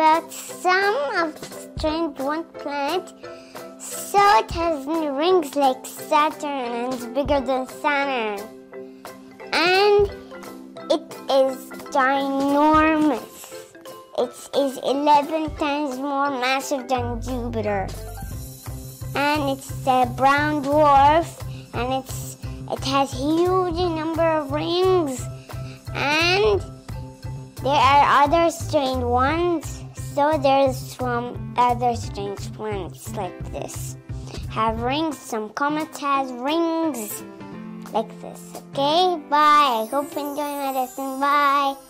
about some of strange one planet. So it has rings like Saturn and it's bigger than Saturn. And it is ginormous. It is 11 times more massive than Jupiter. And it's a brown dwarf and it's it has huge number of rings and there are other strange ones so there's some other strange planets like this. Have rings. Some comets has rings like this. Okay, bye. I hope you enjoy my lesson. Bye.